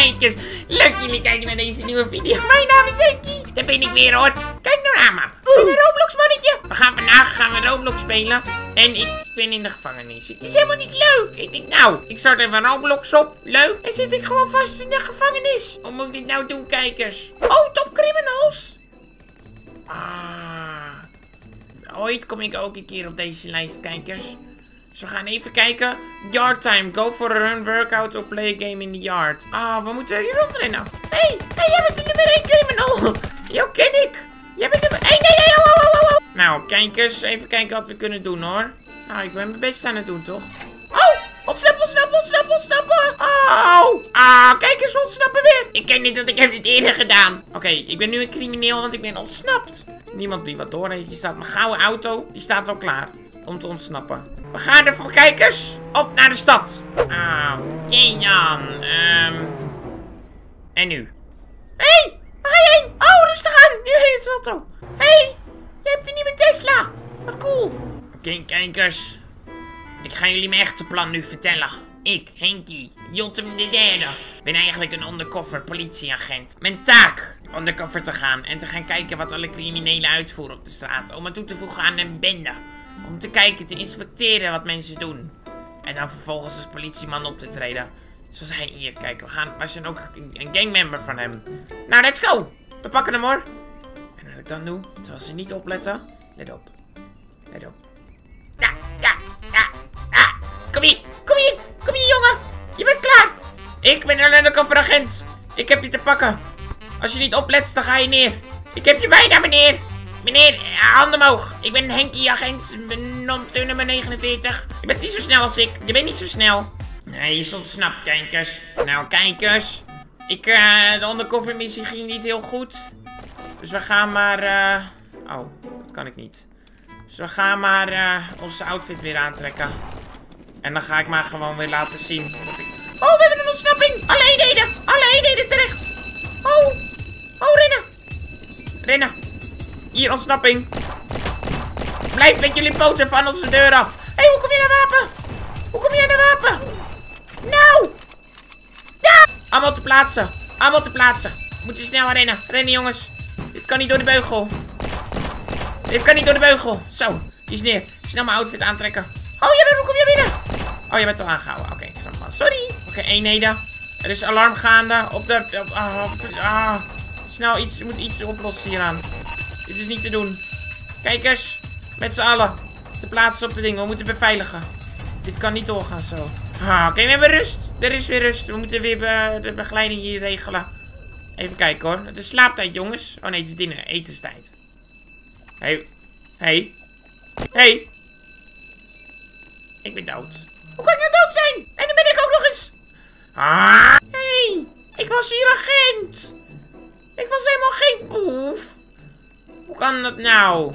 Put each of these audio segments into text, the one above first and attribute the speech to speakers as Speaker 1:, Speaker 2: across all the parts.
Speaker 1: kijkers. Leuk jullie kijken naar deze nieuwe video. Mijn naam is Henkie. Daar ben ik weer hoor. Kijk nou naar me. Ik ben een Roblox mannetje. We gaan vandaag gaan we Roblox spelen. En ik ben in de gevangenis. Het is helemaal niet leuk. Ik denk nou, ik start even Roblox op. Leuk. En zit ik gewoon vast in de gevangenis. Hoe moet ik dit nou doen kijkers? Oh, top criminals. Ah. Ooit kom ik ook een keer op deze lijst kijkers. Dus we gaan even kijken. Yard time. Go for a run, workout or play a game in the yard. Ah, we moeten hier rondrennen. Hé, hey, hey, jij bent de nummer 1 criminal. Jou ken ik. Jij bent nummer 1. Nee, nee, nee, oh, oh, oh, oh. Nou, kijkers, even kijken wat we kunnen doen hoor. Nou, ik ben mijn best aan het doen, toch? Oh, ontsnappen, ontsnappen, ontsnappen, ontsnappen. Oh, ah, kijk eens, ontsnappen weer. Ik ken niet dat ik heb dit eerder gedaan. Oké, ik ben nu een crimineel, want ik ben ontsnapt. Niemand die wat door heeft. Hier staat mijn gouden auto. Die staat al klaar om te ontsnappen. We gaan ervoor, kijkers. Op naar de stad. Ah, oké dan. Um... En nu? Hé, hey, waar ga je heen? Oh, rustig aan. Nu is het. Hé, hey, je hebt een nieuwe Tesla. Wat cool. Oké, kijkers. Ik ga jullie mijn echte plan nu vertellen. Ik, Henkie, Jotem de derde, ben eigenlijk een undercover politieagent. Mijn taak, undercover te gaan en te gaan kijken wat alle criminelen uitvoeren op de straat. Om me toe te voegen aan een bende. Om te kijken, te inspecteren wat mensen doen. En dan vervolgens als politieman op te treden. Zoals hij hier, kijk, we, gaan, we zijn ook een, een gangmember van hem. Nou, let's go! We pakken hem hoor. En wat ik dan doe, terwijl ze niet opletten. Let op. Let op. Ja, ja, ja, ja. Kom hier, kom hier, kom hier jongen. Je bent klaar. Ik ben een undercover agent. Ik heb je te pakken. Als je niet oplet, dan ga je neer. Ik heb je bijna, meneer. Meneer, handen omhoog. Ik ben Henkie, agent nummer 49. Je bent niet zo snel als ik. Je bent niet zo snel. Nee, je is ontsnapt, kijkers. Nou, kijkers. Ik, uh, de undercover missie ging niet heel goed. Dus we gaan maar... Uh... Oh, dat kan ik niet. Dus we gaan maar uh, onze outfit weer aantrekken. En dan ga ik maar gewoon weer laten zien ik... Oh, we hebben een ontsnapping! Hier, ontsnapping. Blijf met jullie poten van onze deur af. Hé, hey, hoe kom je naar wapen? Hoe kom je naar wapen? Nou! Ja! Allemaal te plaatsen. Allemaal te plaatsen. Moet je snel rennen. Rennen, jongens. Dit kan niet door de beugel. Dit kan niet door de beugel. Zo, die is neer. Snel mijn outfit aantrekken. Oh, jij bent, hoe kom je binnen? Oh, je bent al aangehouden. Oké, sorry. Oké, okay, eenheden. Er is alarm gaande op de... Op, ah, ah. Snel, iets, je moet iets oplossen hieraan. Dit is niet te doen. Kijkers, met z'n allen. Te plaatsen op de dingen. We moeten beveiligen. Dit kan niet doorgaan zo. Oké, we hebben rust. Er is weer rust. We moeten weer de begeleiding hier regelen. Even kijken hoor. Het is slaaptijd, jongens. Oh nee, het is dinner. Etenstijd. Hé. Hé. Hé. Ik ben dood. Hoe kan ik nou dood zijn? En dan ben ik ook nog eens... Hé. Hey, ik was hier agent. Ik was helemaal geen boef. Hoe kan dat nou?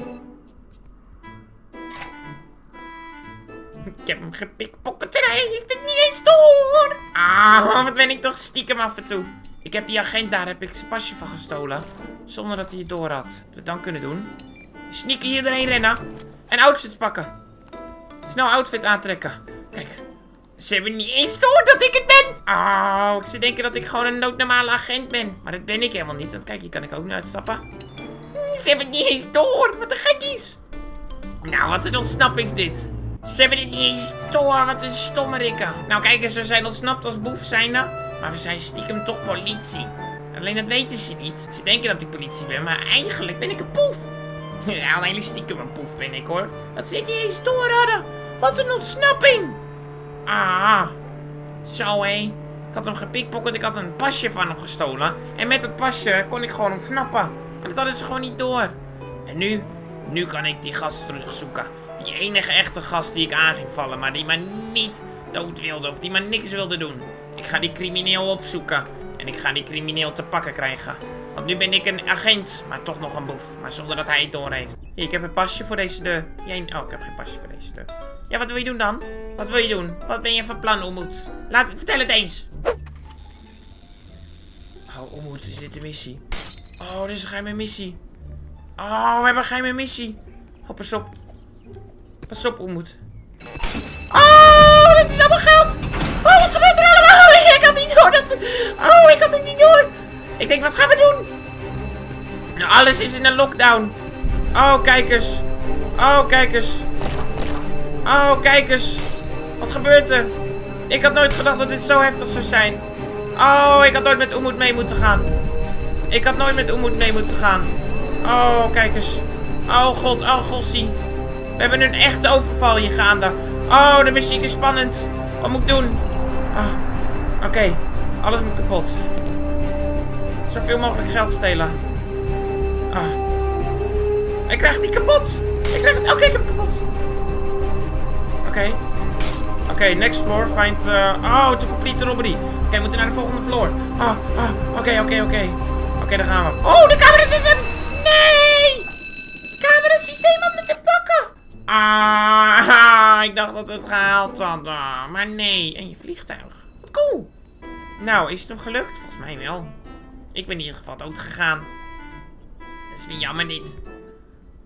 Speaker 1: Ik heb hem gepikpocket en hij heeft het niet eens door. Ah, wat ben ik toch stiekem af en toe. Ik heb die agent daar, heb ik zijn pasje van gestolen. Zonder dat hij het door had. Wat we dan kunnen doen. Sneaken hier doorheen rennen. En outfits pakken. Snel outfit aantrekken. Kijk. Ze hebben niet eens door dat ik het ben. Oh, ze denken dat ik gewoon een noodnormale agent ben. Maar dat ben ik helemaal niet. Want kijk, hier kan ik ook niet uitstappen. Ze hebben het niet eens door. Wat een gekkies. Nou, wat een ontsnapping is dit. Ze hebben het niet eens door. Wat een stommerikken. Nou, kijk eens. We zijn ontsnapt als boef zijnde. Maar we zijn stiekem toch politie. Alleen dat weten ze niet. Ze denken dat ik politie ben. Maar eigenlijk ben ik een poef. Ja, een stiekem een poef ben ik hoor. Dat ze het niet eens door hadden. Wat een ontsnapping. Ah. Zo hé. Ik had hem gepikpocket. Ik had een pasje van hem gestolen. En met dat pasje kon ik gewoon ontsnappen. Dat hadden ze gewoon niet door. En nu, nu kan ik die gast terugzoeken. Die enige echte gast die ik aan ging vallen, maar die maar niet dood wilde of die maar niks wilde doen. Ik ga die crimineel opzoeken. En ik ga die crimineel te pakken krijgen. Want nu ben ik een agent, maar toch nog een boef. Maar zonder dat hij het door heeft. Ik heb een pasje voor deze deur. Oh, ik heb geen pasje voor deze deur. Ja, wat wil je doen dan? Wat wil je doen? Wat ben je van plan, Omoed? Laat, vertel het eens. Oh, Omoed, is dit de missie? Oh, dit is een geheime missie. Oh, we hebben een geheime missie. Oh, pas op. Pas op, Oemoed. Oh, dat is allemaal geld. Oh, wat gebeurt er allemaal? Ik had niet door. Dat... Oh, ik had het niet door. Ik denk, wat gaan we doen? Nou, alles is in een lockdown. Oh, kijkers. Oh, kijkers. Oh, kijkers. Wat gebeurt er? Ik had nooit gedacht dat dit zo heftig zou zijn. Oh, ik had nooit met Umut mee moeten gaan. Ik had nooit met Oemoed mee moeten gaan. Oh, kijk eens. Oh god, oh gossie. We hebben een echte overval hier gaande. Oh, de muziek is spannend. Wat moet ik doen? Ah, Oké, alles moet kapot. Zoveel mogelijk geld stelen. Ah. Ik krijg het niet kapot. Ik krijg het... Oké, ik heb kapot. Oké. Oké, next floor. Find... Uh... Oh, to complete robbery. Oké, we moeten naar de volgende floor. Ah, ah. Oké, oké, oké. Oké, daar gaan we. Oh, de camera zit hem! Nee! Het camerasysteem om me te pakken. Ah, ik dacht dat het gehaald hadden. Maar nee. En je vliegtuig. Wat cool. Nou, is het hem gelukt? Volgens mij wel. Ik ben in ieder geval dood gegaan. Dat is weer jammer dit.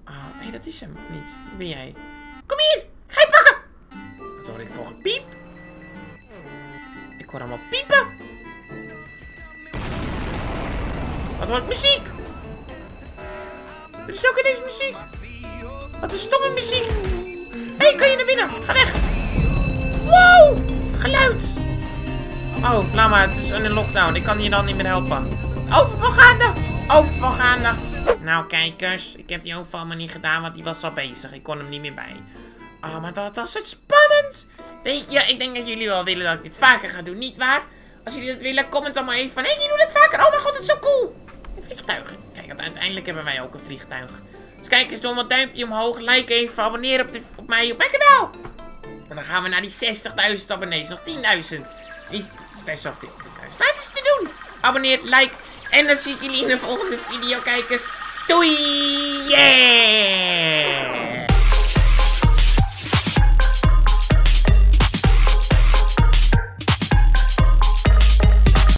Speaker 1: Ah, hé, hey, dat is hem, of niet? Wie ben jij? Kom hier! Ga je pakken! Wat hoor ik voor gepiep? Ik hoor allemaal piepen. Wat ik muziek? Er is ook ineens muziek. Wat een stomme muziek. Hé, hey, kan je naar binnen? Ga weg. Wow! Geluid. Oh, laat maar. Het is een lockdown. Ik kan je dan niet meer helpen. Overval gaande. Overval gaande. Nou, kijkers. Ik heb die overval maar niet gedaan, want die was al bezig. Ik kon hem niet meer bij. Oh, maar dat was het spannend. Weet je, ik denk dat jullie wel willen dat ik dit vaker ga doen, niet waar? Als jullie dat willen, comment dan maar even van... Hé, hey, doet het vaker. Oh mijn god, het is zo cool. Vliegtuig. Kijk, uiteindelijk hebben wij ook een vliegtuig. Dus kijk eens, doe een duimpje omhoog. Like even, abonneer op, de, op mij op mijn kanaal. En dan gaan we naar die 60.000 abonnees. Nog 10.000. Is best wel veel. Het is te doen. Abonneer, like. En dan zie ik jullie in de volgende video, kijkers. Doei! Yeah!